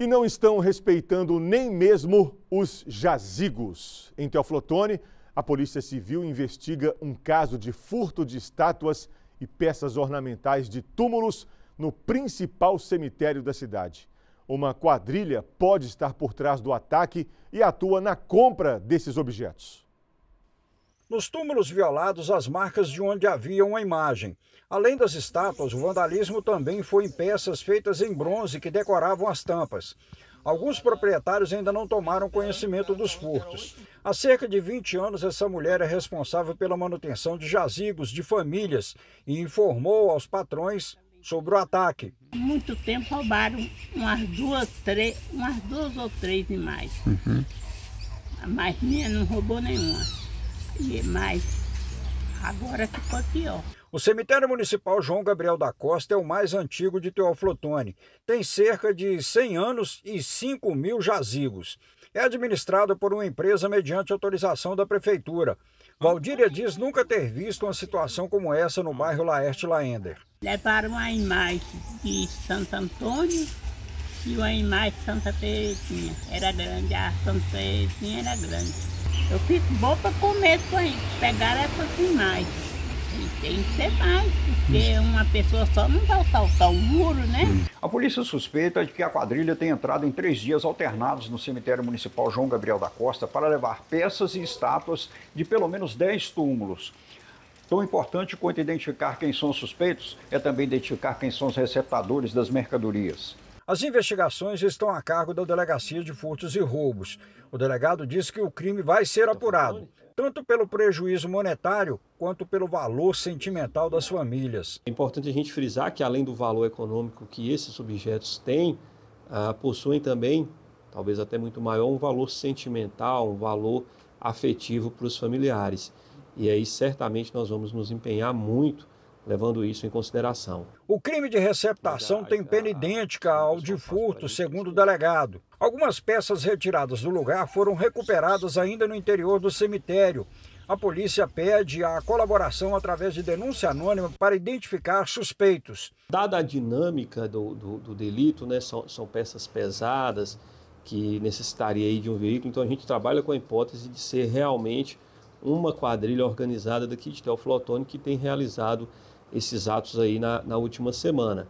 E não estão respeitando nem mesmo os jazigos. Em Teoflotone, a Polícia Civil investiga um caso de furto de estátuas e peças ornamentais de túmulos no principal cemitério da cidade. Uma quadrilha pode estar por trás do ataque e atua na compra desses objetos. Nos túmulos violados, as marcas de onde havia uma imagem. Além das estátuas, o vandalismo também foi em peças feitas em bronze que decoravam as tampas. Alguns proprietários ainda não tomaram conhecimento dos furtos. Há cerca de 20 anos, essa mulher é responsável pela manutenção de jazigos de famílias e informou aos patrões sobre o ataque. Muito tempo roubaram umas duas, três, umas duas ou três imagens. Uhum. Mas minha não roubou nenhuma. Mas agora ficou pior. O cemitério municipal João Gabriel da Costa é o mais antigo de Teoflotone. Tem cerca de 100 anos e 5 mil jazigos. É administrado por uma empresa mediante autorização da prefeitura. Valdíria diz nunca ter visto uma situação como essa no bairro Laerte Laender. Levaram a imagem de Santo Antônio e uma imagem de Santa Terezinha. Era grande, a Santa Terezinha era grande. Eu fico boa para comer com pegar essas imagens. Tem que ser mais, porque uma pessoa só não vai saltar o muro, né? A polícia suspeita de que a quadrilha tem entrado em três dias alternados no cemitério municipal João Gabriel da Costa para levar peças e estátuas de pelo menos 10 túmulos. Tão importante quanto identificar quem são os suspeitos é também identificar quem são os receptadores das mercadorias. As investigações estão a cargo da Delegacia de Furtos e Roubos. O delegado disse que o crime vai ser apurado, tanto pelo prejuízo monetário quanto pelo valor sentimental das famílias. É importante a gente frisar que, além do valor econômico que esses objetos têm, ah, possuem também, talvez até muito maior, um valor sentimental, um valor afetivo para os familiares. E aí, certamente, nós vamos nos empenhar muito levando isso em consideração. O crime de receptação tem pena idêntica ao de furto, segundo o delegado. Algumas peças retiradas do lugar foram recuperadas ainda no interior do cemitério. A polícia pede a colaboração através de denúncia anônima para identificar suspeitos. Dada a dinâmica do, do, do delito, né, são, são peças pesadas que necessitaria de um veículo, então a gente trabalha com a hipótese de ser realmente uma quadrilha organizada daqui de Teoflotone que tem realizado esses atos aí na, na última semana.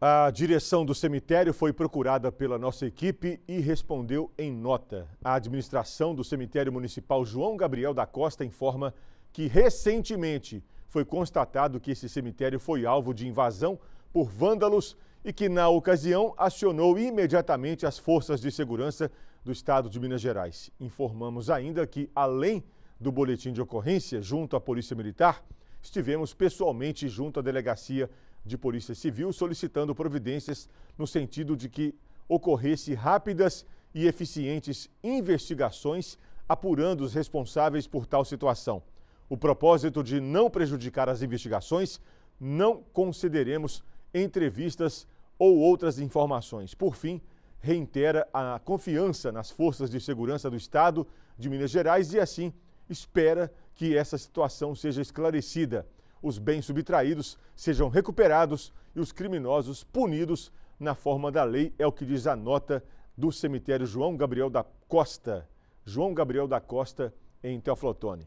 A direção do cemitério foi procurada pela nossa equipe e respondeu em nota. A administração do cemitério municipal João Gabriel da Costa informa que recentemente foi constatado que esse cemitério foi alvo de invasão por vândalos e que, na ocasião, acionou imediatamente as forças de segurança do estado de Minas Gerais. Informamos ainda que, além do boletim de ocorrência junto à Polícia Militar, estivemos pessoalmente junto à Delegacia de Polícia Civil solicitando providências no sentido de que ocorresse rápidas e eficientes investigações apurando os responsáveis por tal situação. O propósito de não prejudicar as investigações, não concederemos entrevistas ou outras informações. Por fim, reitera a confiança nas forças de segurança do Estado de Minas Gerais e assim espera que essa situação seja esclarecida, os bens subtraídos sejam recuperados e os criminosos punidos na forma da lei, é o que diz a nota do cemitério João Gabriel da Costa. João Gabriel da Costa, em Teoflotone.